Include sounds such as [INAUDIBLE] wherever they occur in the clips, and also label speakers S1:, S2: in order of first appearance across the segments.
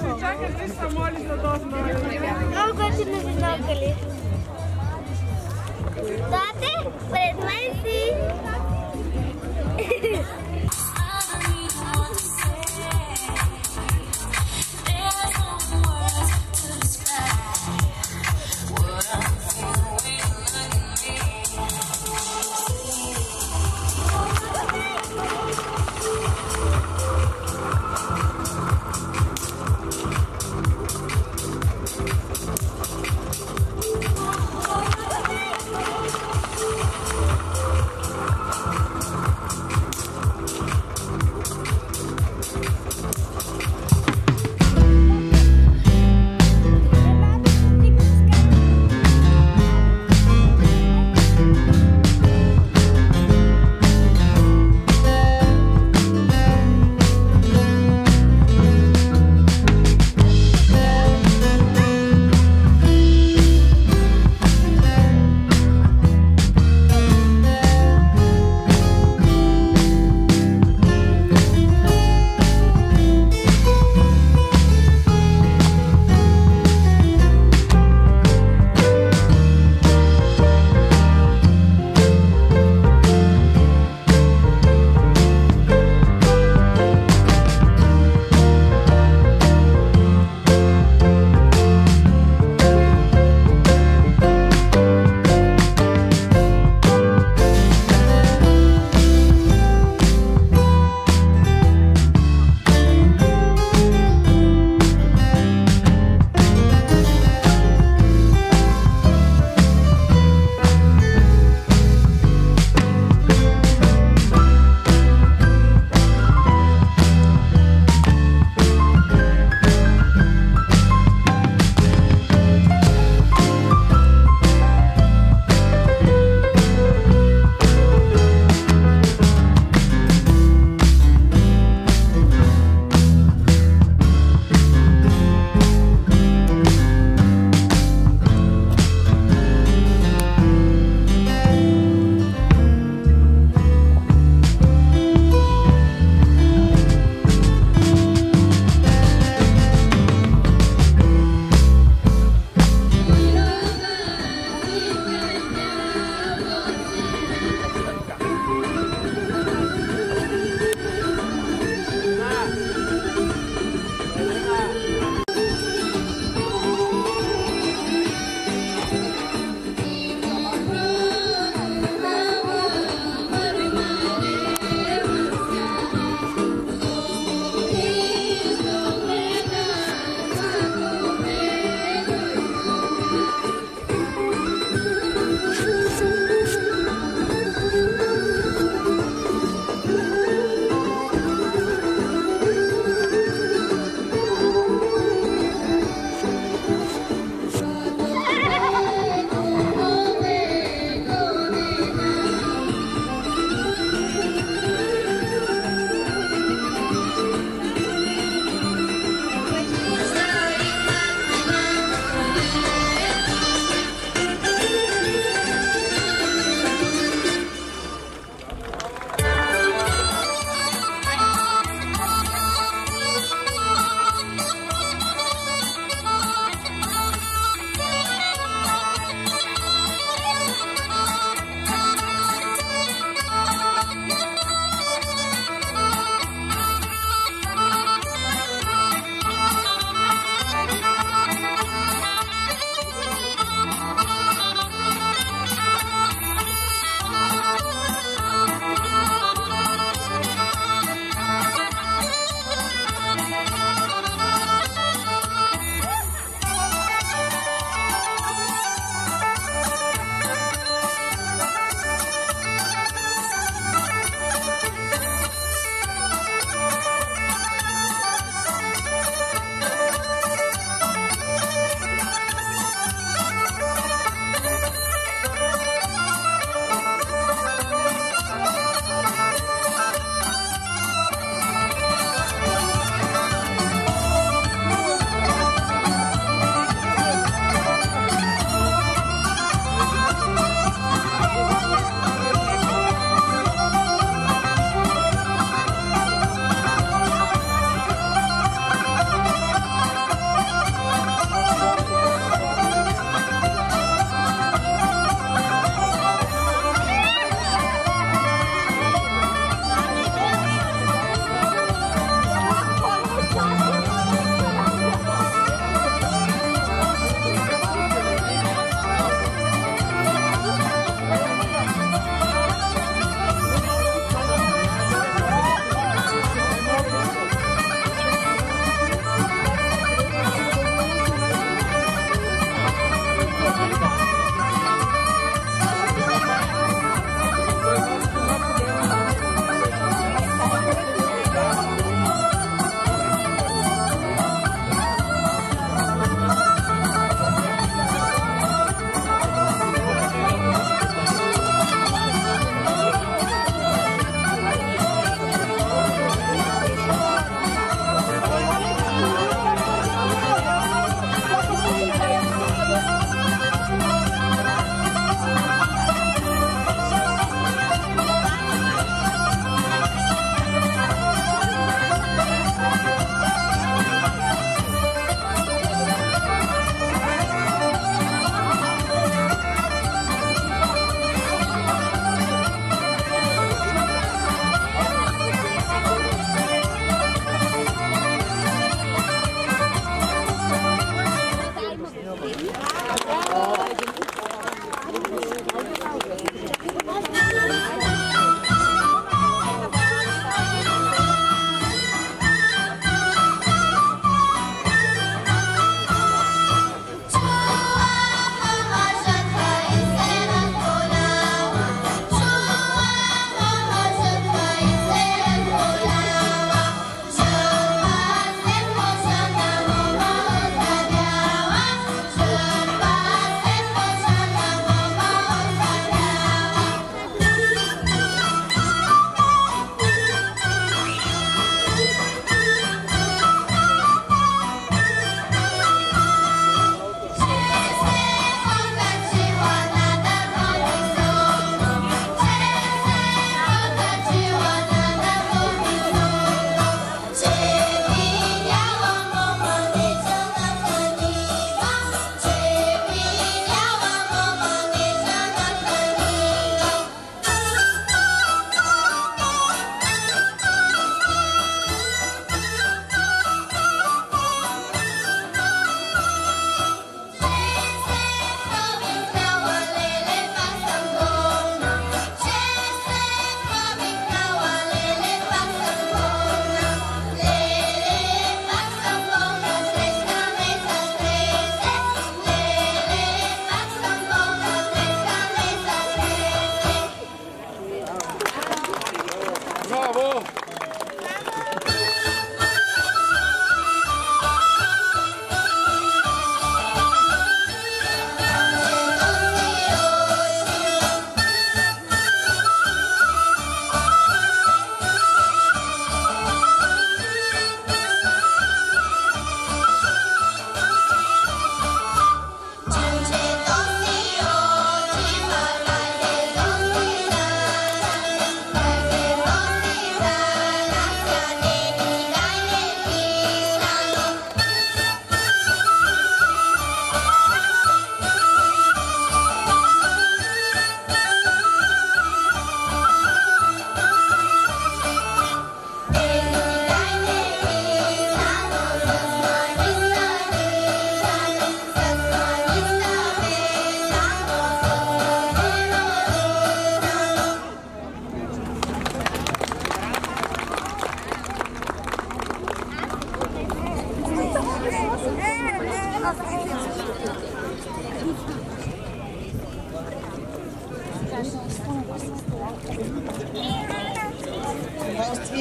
S1: Чакай, виж се моли за доста.
S2: Много готини бинокъли. Тате, пред мен си. [LAUGHS]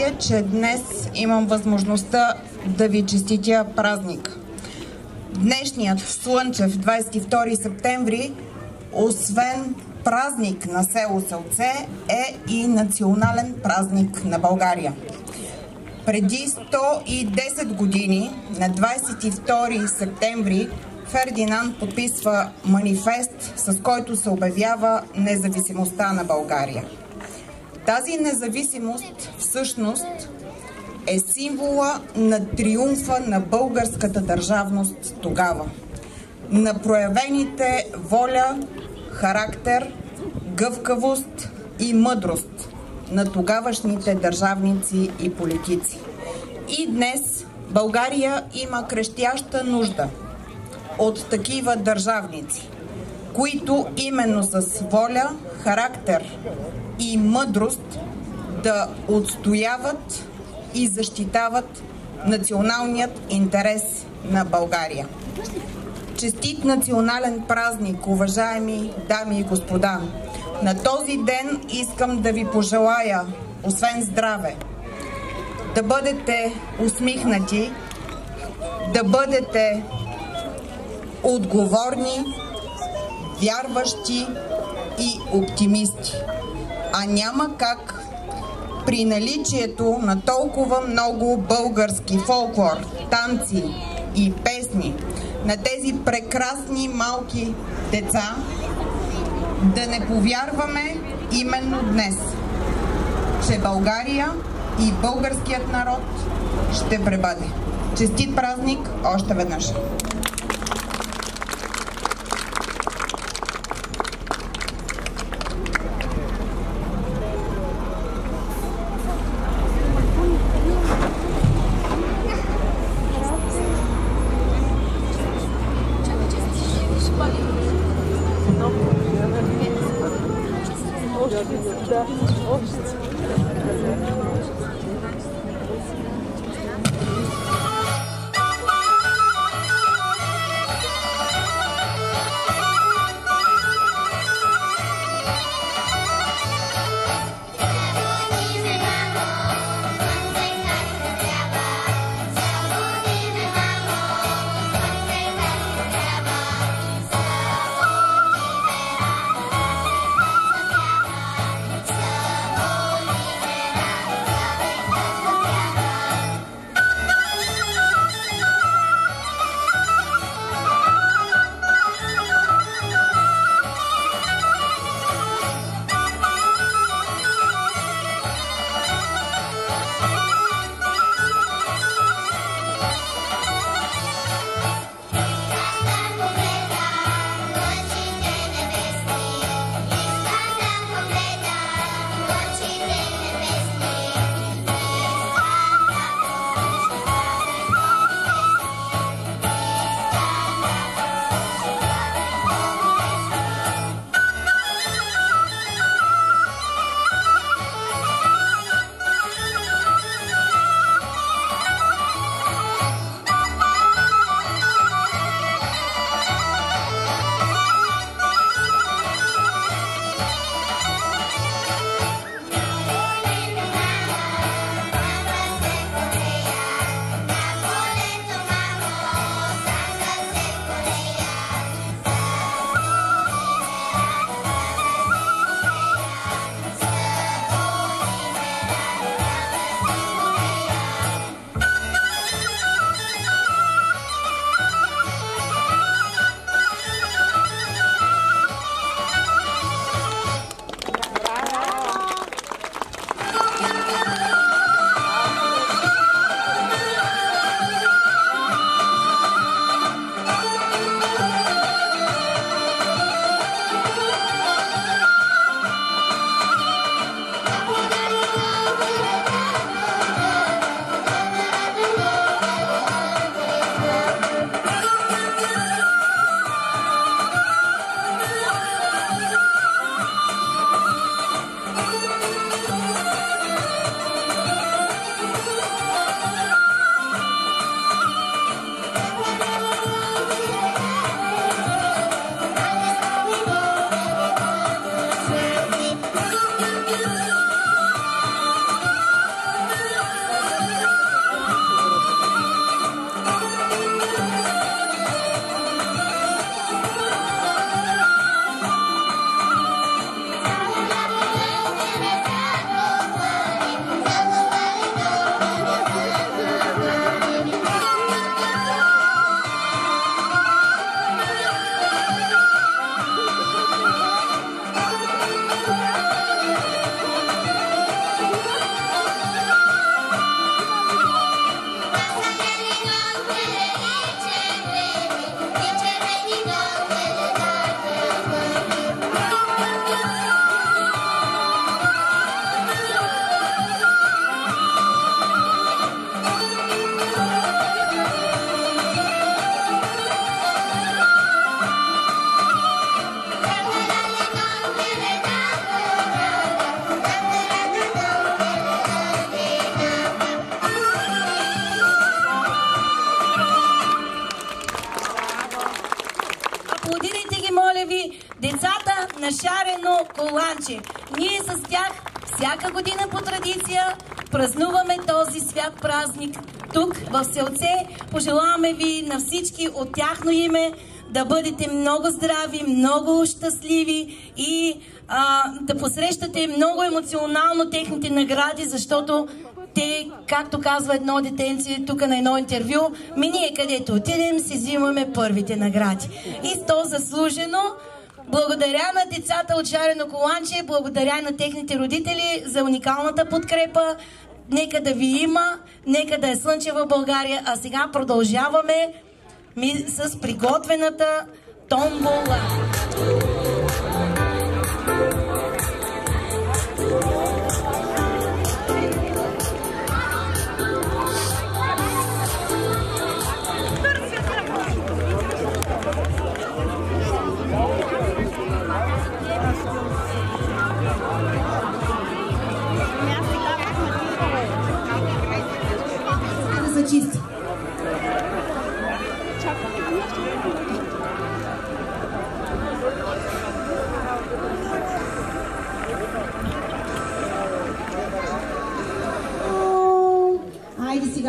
S3: удоволствие, че днес имам възможността да ви честитя празник. Днешният слънчев 22 септември, освен празник на село Селце, е и национален празник на България. Преди 110 години, на 22 септември, Фердинанд подписва манифест, с който се обявява независимостта на България. Тази независимост всъщност е символа на триумфа на българската държавност тогава. На проявените воля, характер, гъвкавост и мъдрост на тогавашните държавници и политици. И днес България има крещяща нужда от такива държавници, които именно с воля, характер и мъдрост да отстояват и защитават националният интерес на България. Честит национален празник, уважаеми дами и господа! На този ден искам да ви пожелая, освен здраве, да бъдете усмихнати, да бъдете отговорни, вярващи и оптимисти. А няма как при наличието на толкова много български фолклор, танци и песни на тези прекрасни малки деца, да не повярваме именно днес, че България и българският народ ще пребъде. Честит празник още веднъж!
S4: dat в селце. Пожелаваме ви на всички от тяхно име да бъдете много здрави, много щастливи и а, да посрещате много емоционално техните награди, защото те, както казва едно детенце тук на едно интервю, ми ние където отидем си взимаме първите награди. И то заслужено. Благодаря на децата от Шарено Коланче, благодаря на техните родители за уникалната подкрепа. Нека да ви има, нека да е слънчева България. А сега продължаваме с приготвената томбола.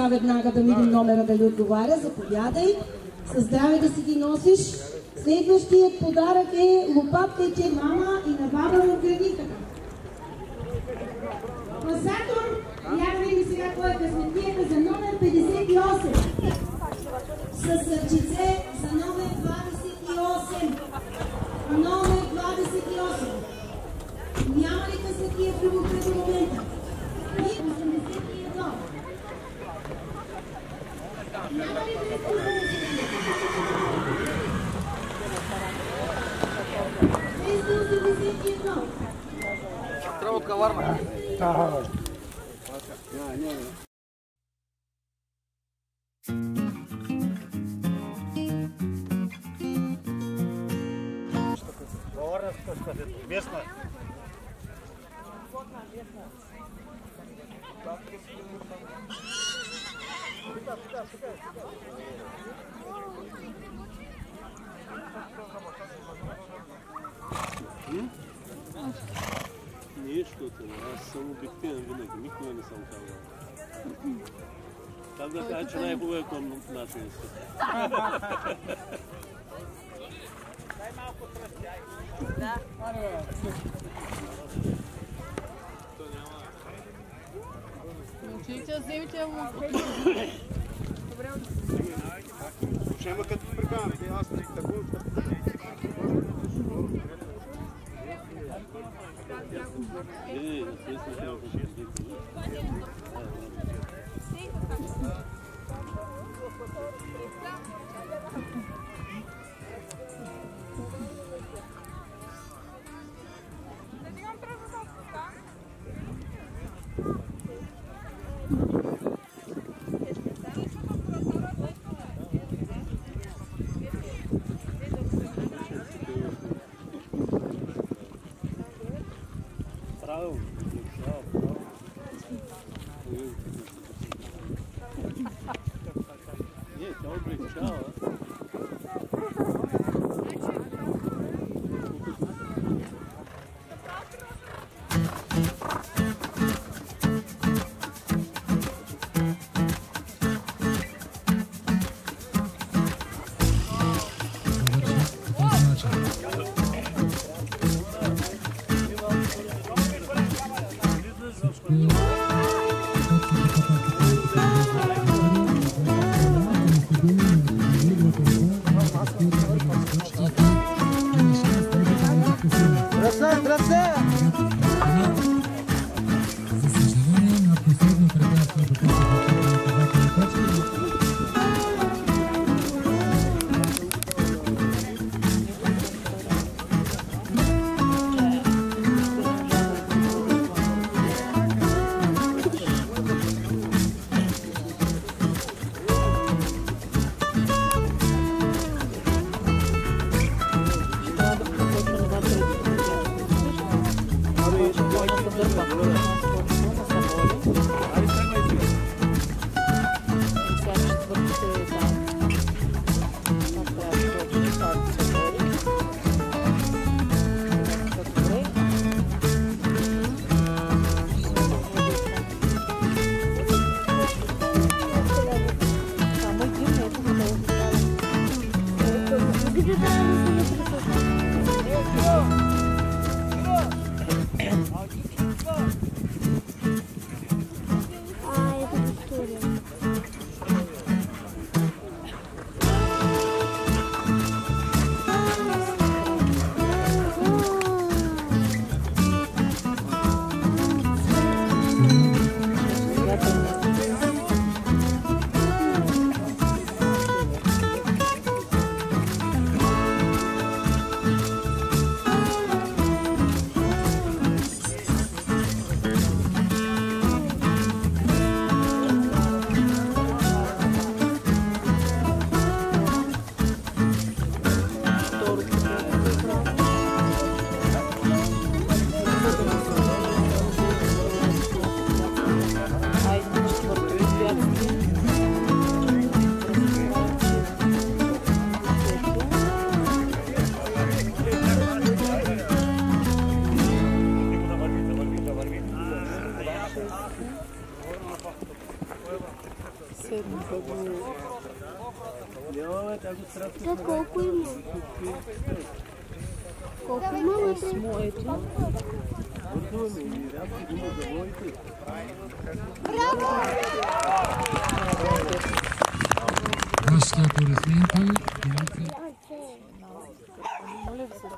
S5: Сега веднага да видим номера дали отговаря. Заповядай. Със здраве да си ги носиш. Следващият подарък е лопаткайте мама и на баба в градинката. Класатор, я видим сега кой е късметлията за номер 58. С сърчице за номер 28. Номер 28. Няма ли късметлия в момента? И 81. Травка варна. Ага. Не,
S6: не, не.
S7: Местно?
S8: саму капитана виновен, никто не сам сказал. Тогда ты начинаешь в этом наши Дай малку прощай.
S6: Да. Момчета, вземете му. Добре.
S7: Ще има като приканате, аз при такъв
S8: Е, естествено,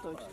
S7: Моля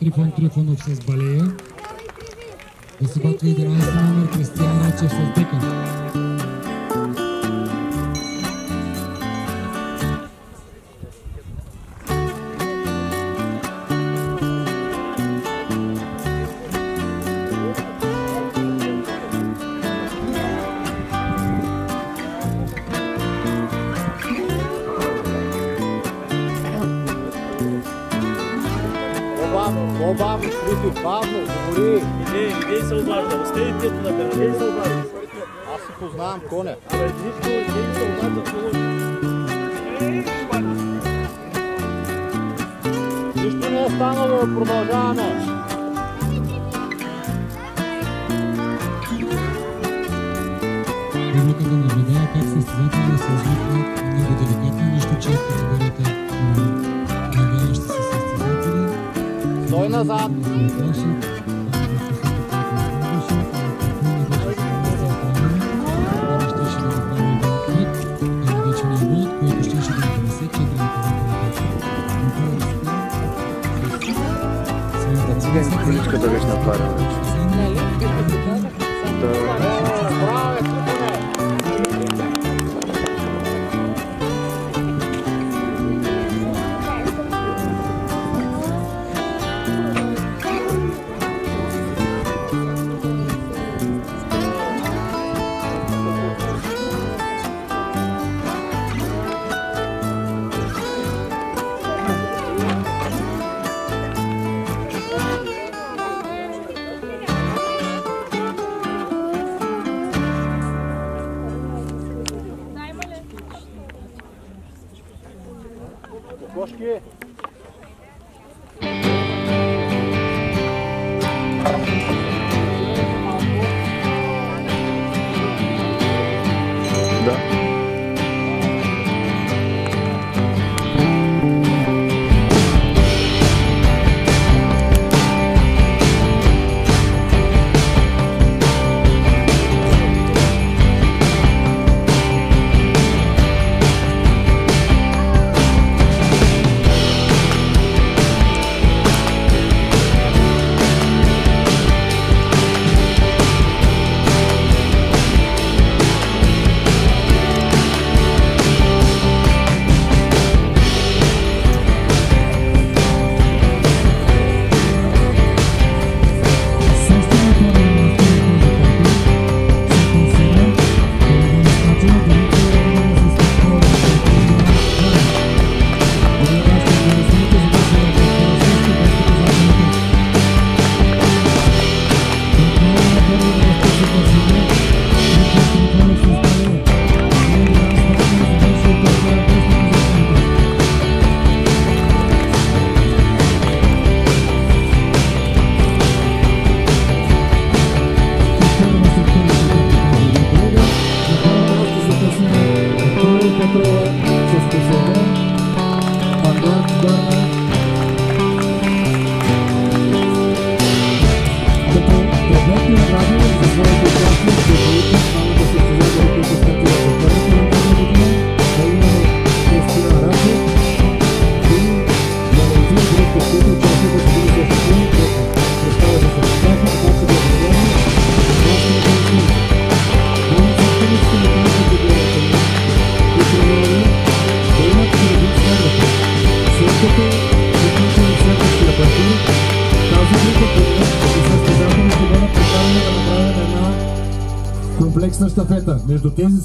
S7: Трифон Трифонов с Балея. Готви 11 номер Кристиян Рачев с Декан.
S9: Коня.
S8: Абе, нищо, иде се обажда.
S9: Нищо не е станало, продължаваме.
S7: Публиката наблюдава как състезателите се извикват много деликатно, нищо че в категорията на явяващи се състезатели.
S9: Стой назад.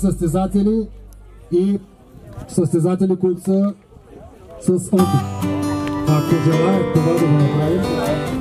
S2: Състезатели и състезатели, които са с опит. Ако желаят това да го направим,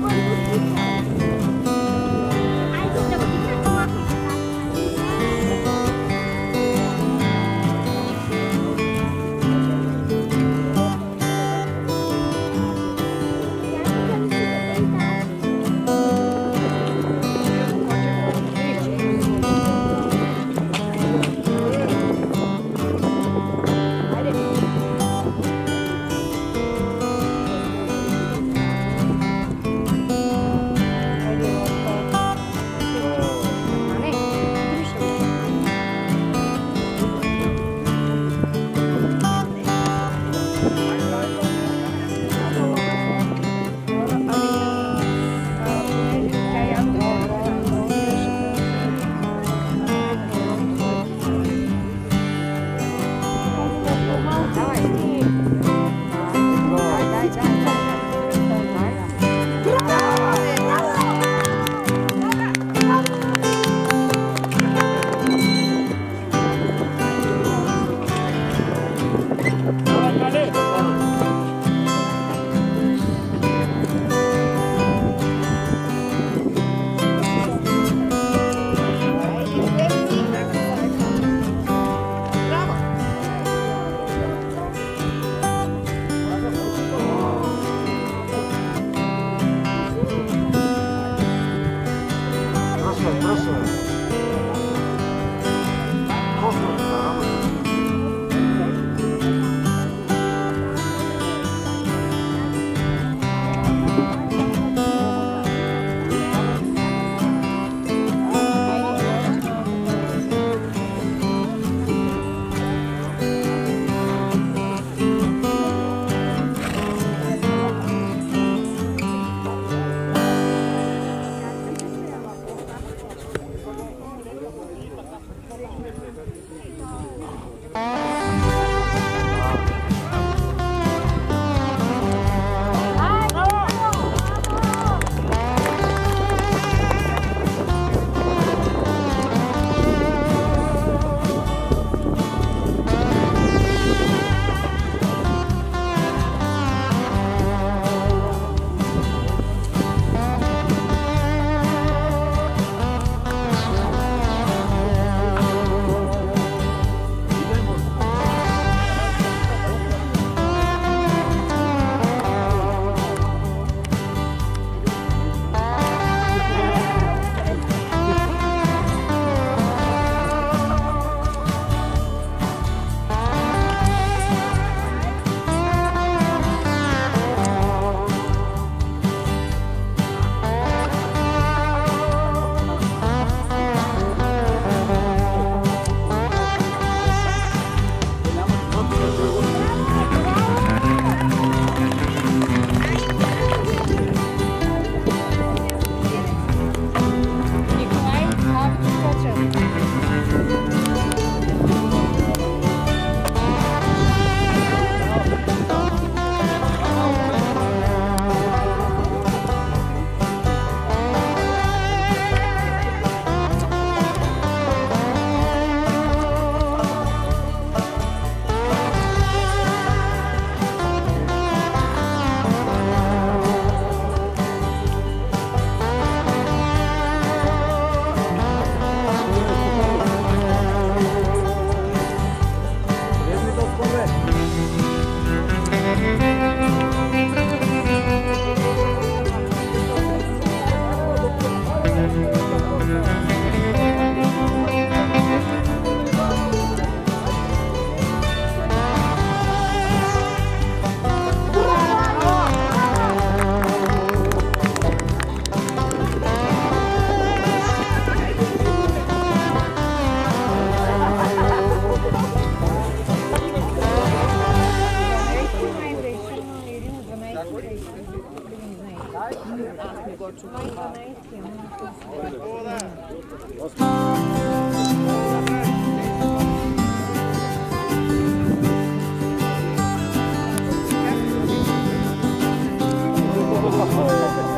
S2: Thank.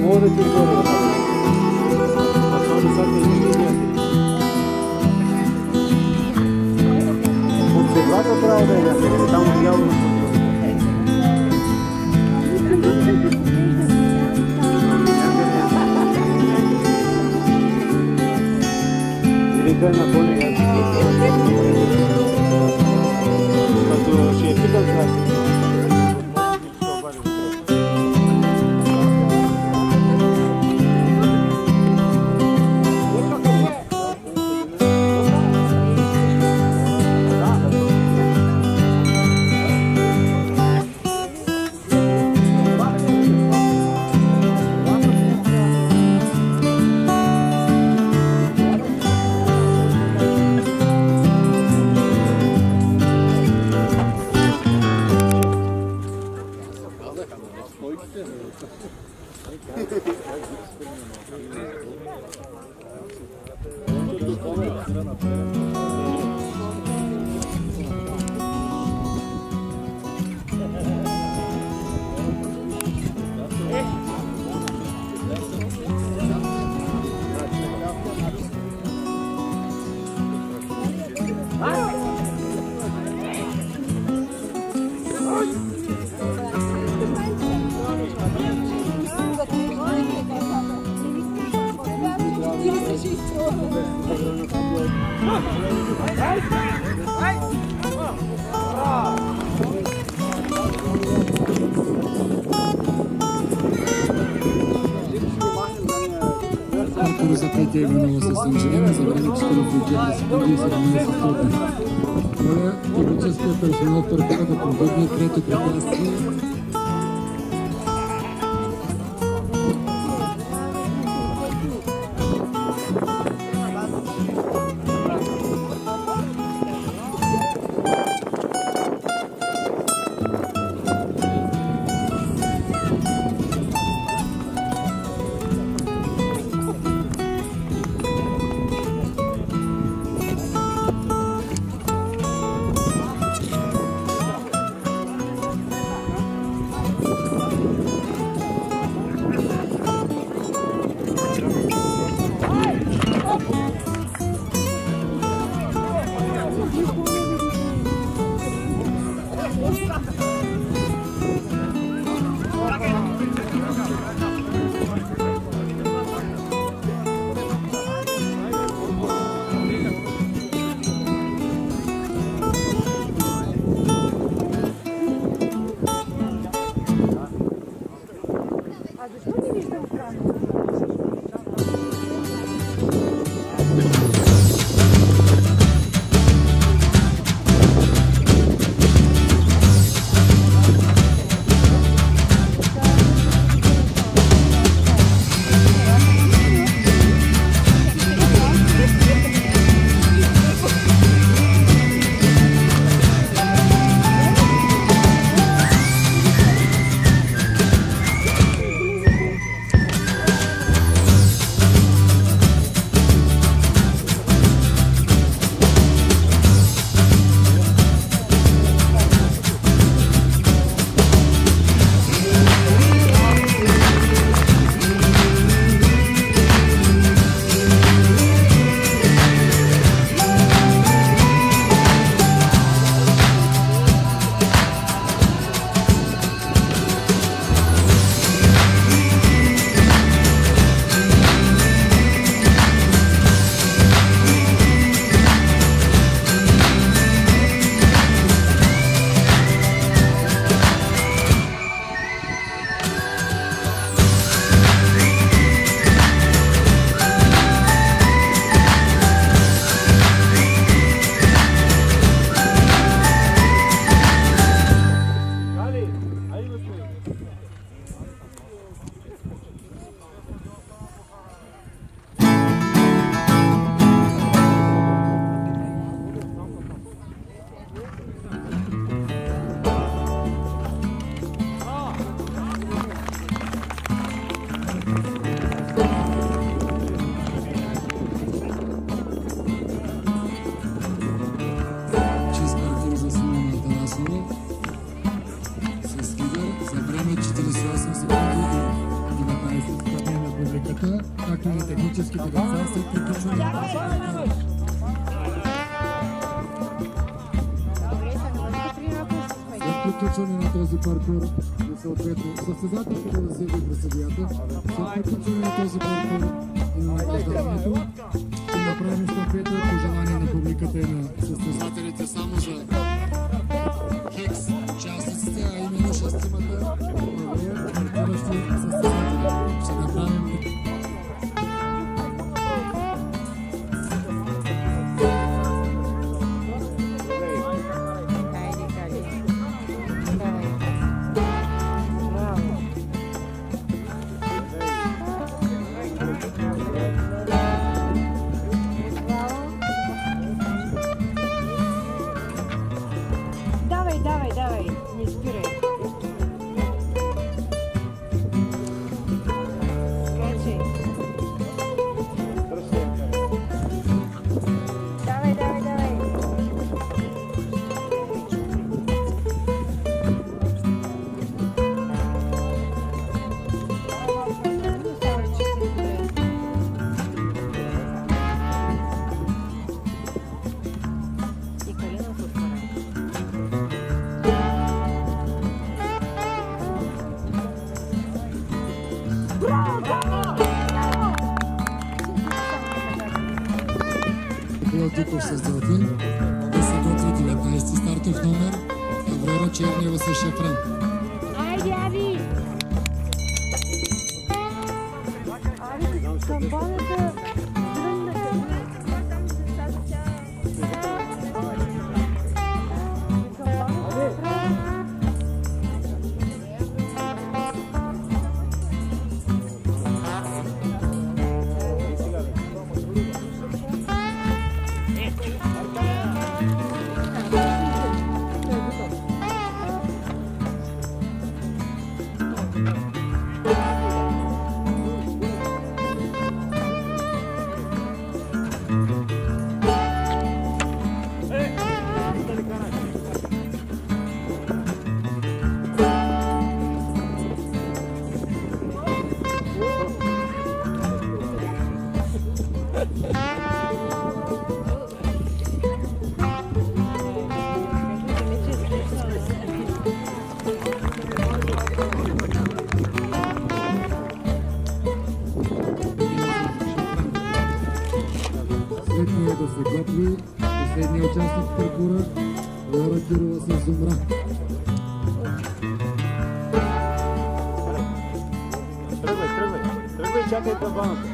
S7: Мога да ти отговоря. А
S9: приключване на този паркур и съответно състезателите да се присъдията, след приключване на този паркур da.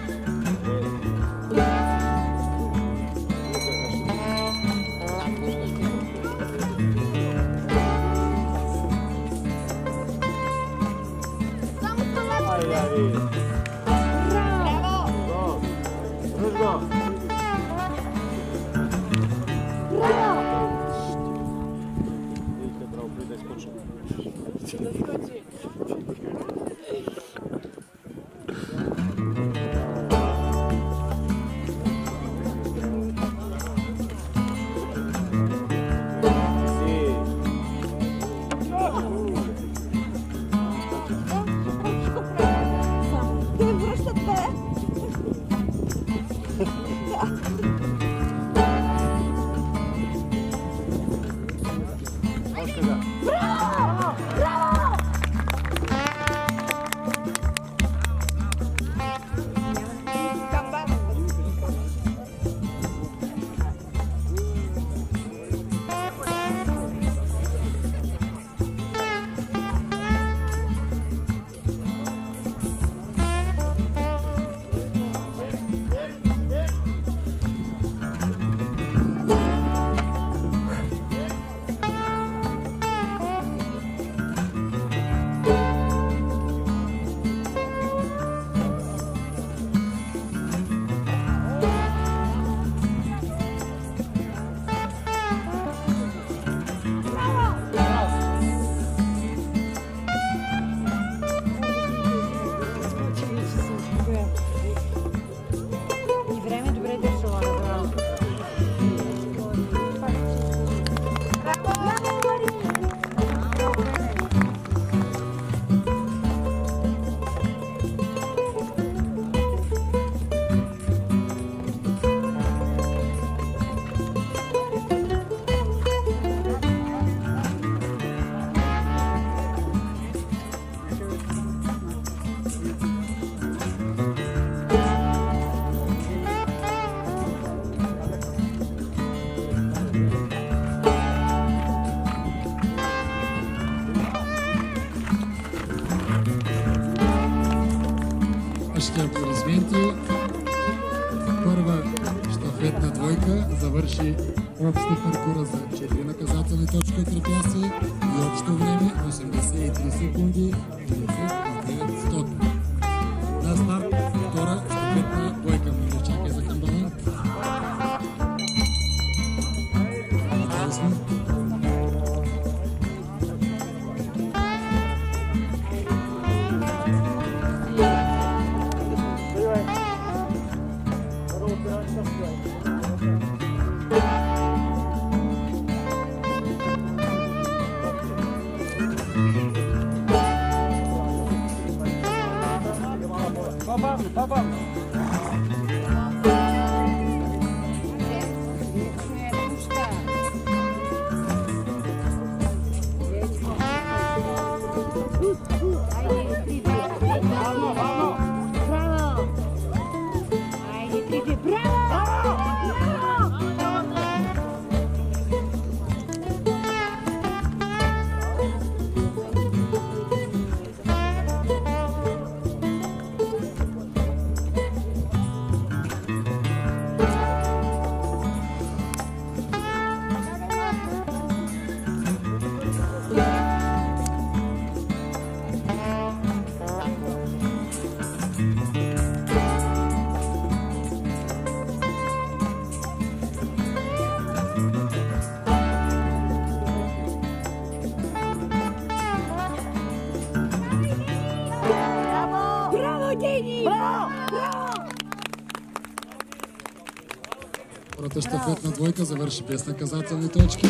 S9: Двойка завърши без наказателни точки.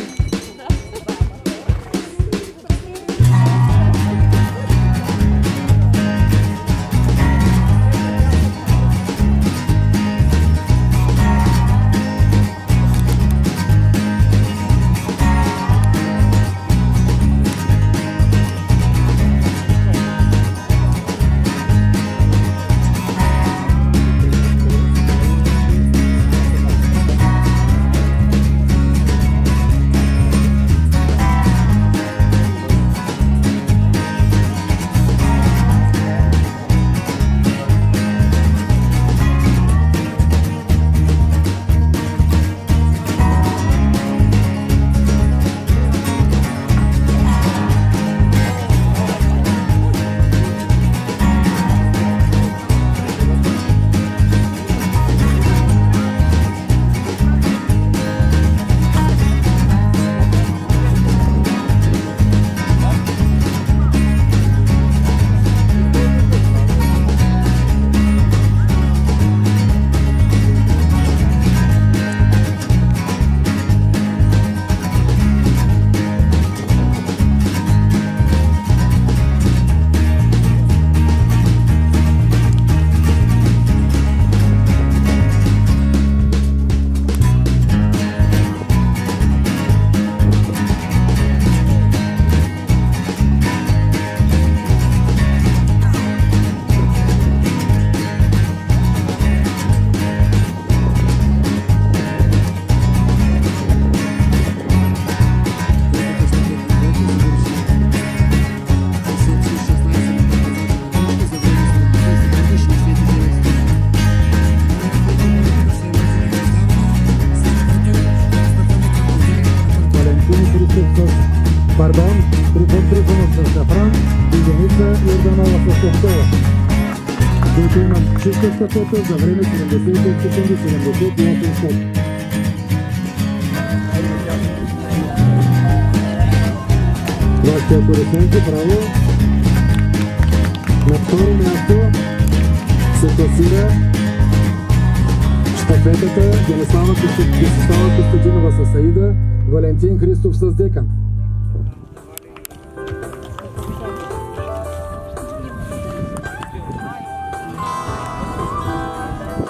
S9: Чиста стафета за време 75 секунди 78 секунди. Вашите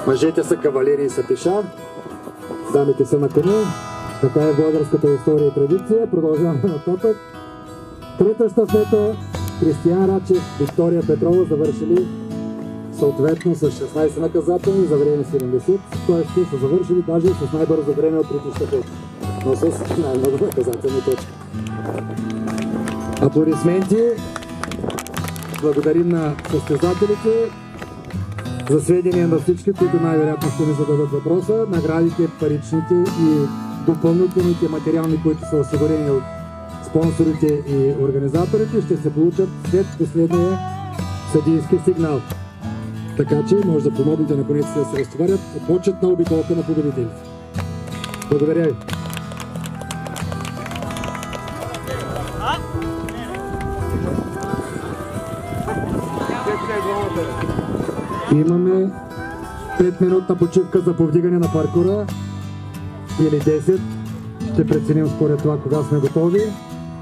S9: Мъжете са кавалери и са пеша, дамите са на коне. Така е българската история и традиция. Продължаваме нататък. Трета щафета Кристиян Рачев, Виктория Петрова завършили съответно с 16 наказателни за време 70, т.е. те са завършили даже с най-бързо време от трите щафети, но с най-много наказателни точки. Аплодисменти! Благодарим на състезателите. За сведение на всички, които най-вероятно ще ни зададат въпроса, наградите, паричните и допълнителните материални, които са осигурени от спонсорите и организаторите, ще се получат след последния съдийски сигнал. Така че може да помогнете на конеците да се разтоварят. Почетна обиколка на победителите. Благодаря ви. Имаме 5 минутна почивка за повдигане на паркура или 10. Ще преценим според това кога сме готови.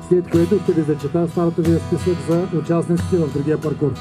S9: След което ще ви зачета стартовия списък за участниците в другия паркур.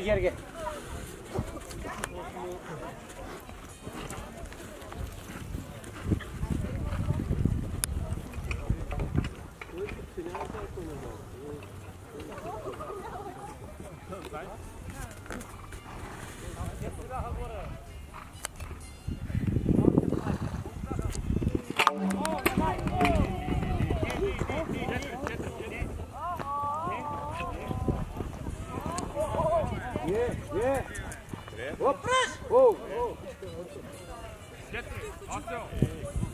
S8: Jorge. Get it.
S10: Off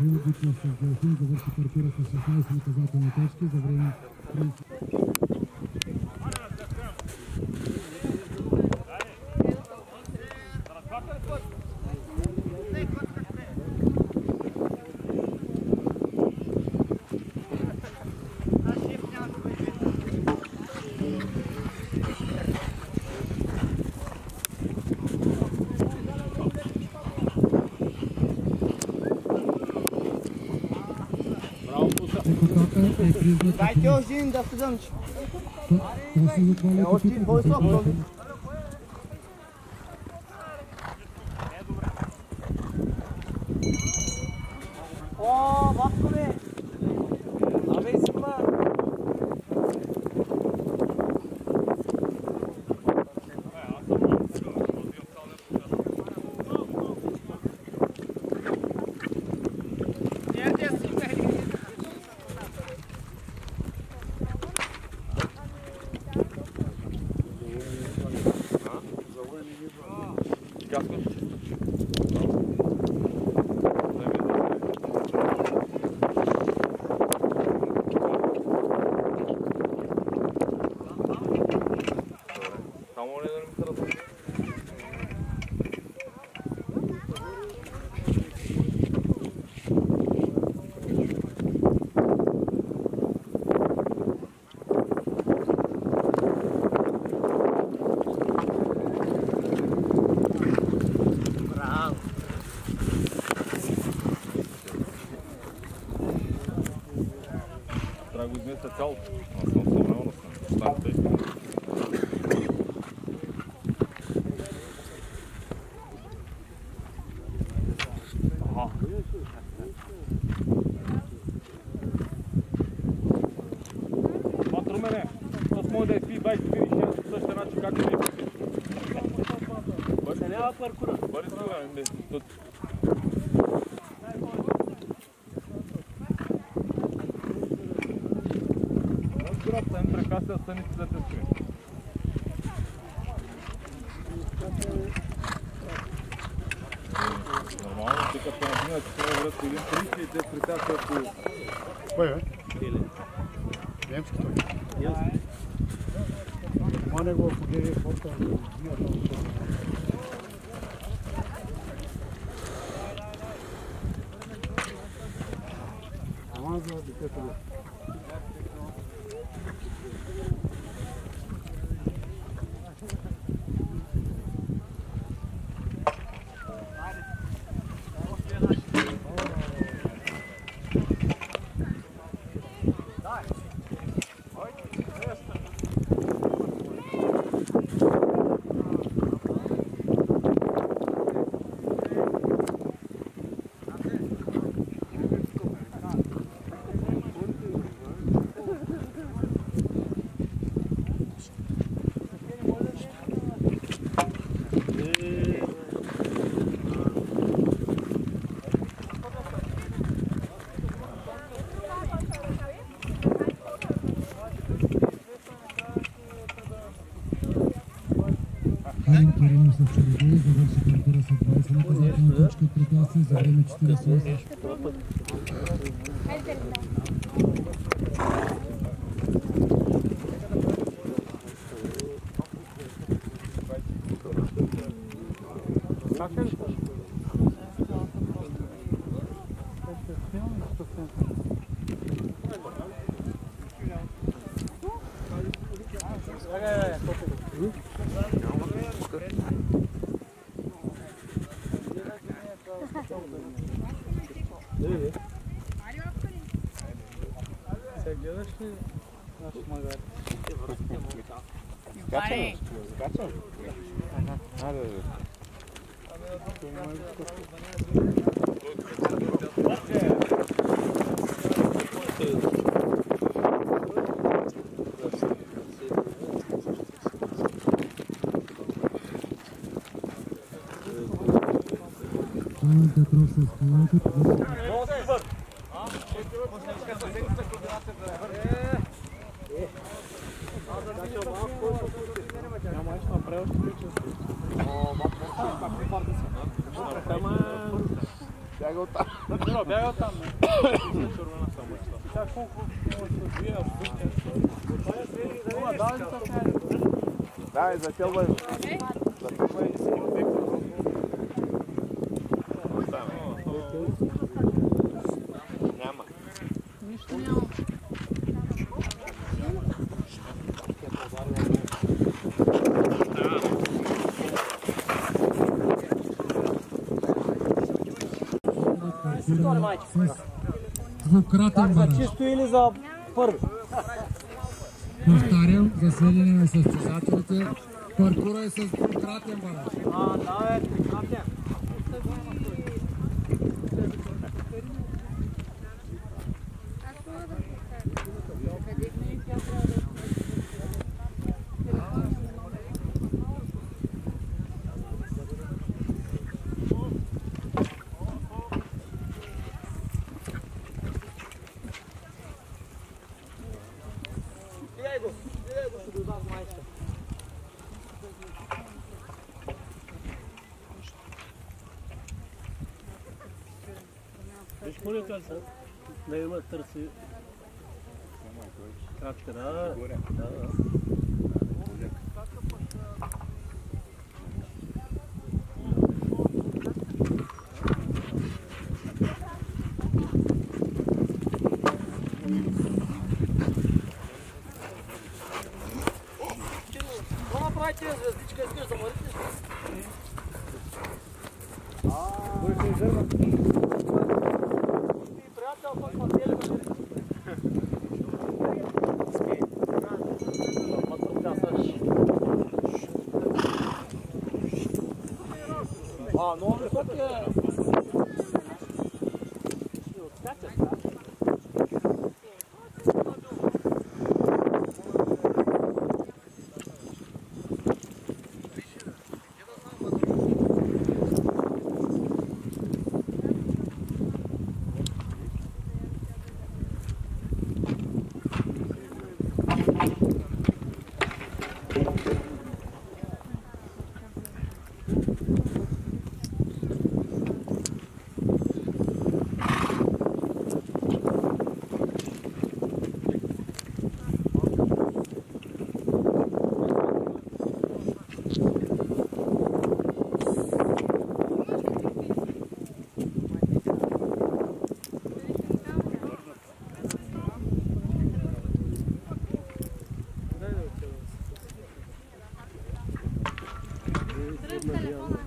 S10: Михаил Диков Делфин завърши партира с 16 наказателни точки за време
S11: Kjo është gjendja
S12: e studentëve. Ja, është një Măriți-vă unde tot dreapta între casa să ne se descrie. Normal, că pe mine, că vreau să vedem poliție despre Gottes ideia também. Já concluí a Mas aquela крата бара. Чистили за
S11: първи.
S9: Повтарям, за сведение на състезателите, паркура е с кратен бараж.
S11: А, да, е, кратен.
S7: Виж му ли как са? Не има търси.
S8: 没有。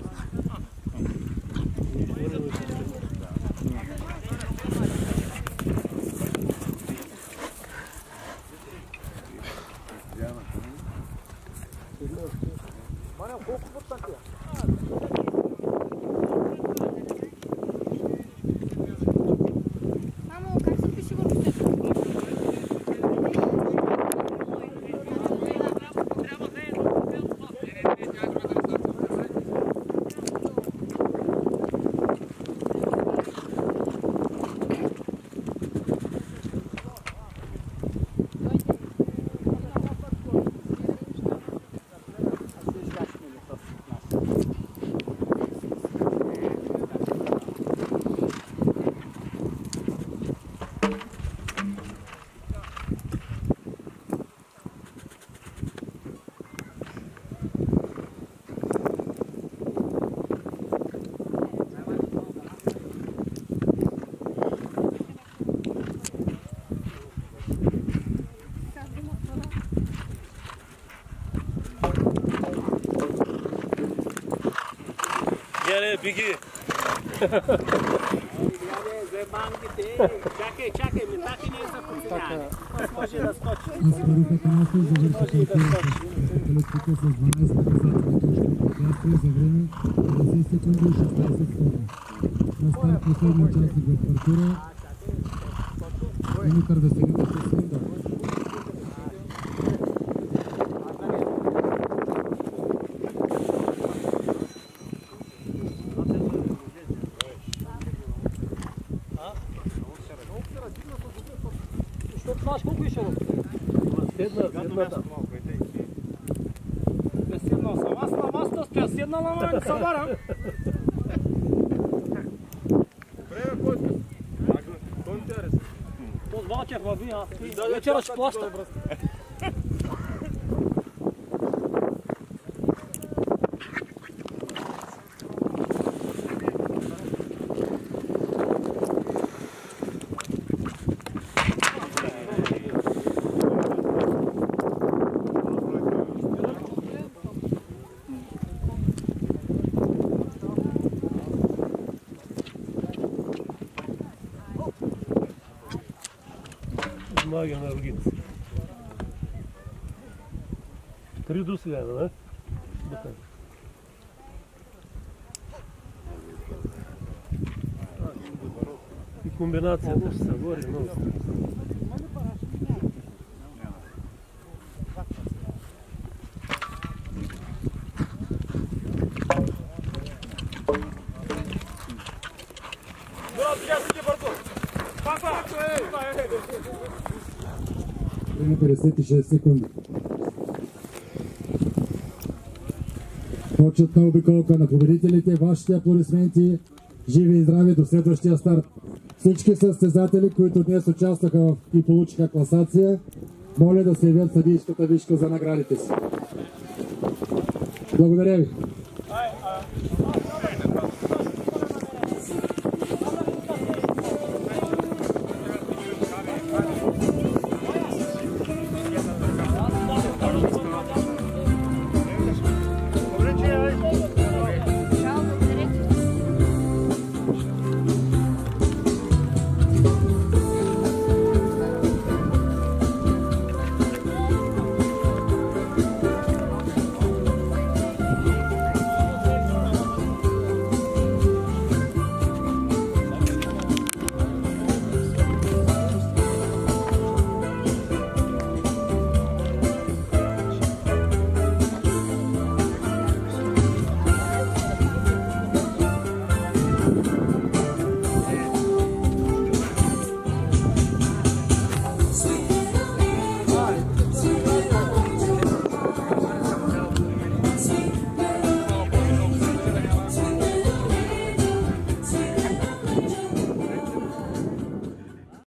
S7: Гене, биги!
S11: Чакай, чакай, ми така не е за подсиняване. Може да скочи.
S9: Аспарухата Насто завърши паркурата с 12 наказателни точки препятствия за време 50 секунди и 16 секунди.
S8: Volkswagen Argins. Предусвяно, да? Вот так. И комбинация тоже с собой,
S9: ну, 26 секунди. Почет на обиколка на победителите, вашите аплодисменти, живи и здрави до следващия старт. Всички състезатели, които днес участваха и получиха класация, моля да се явят съдийската вишка за наградите си. Благодаря ви.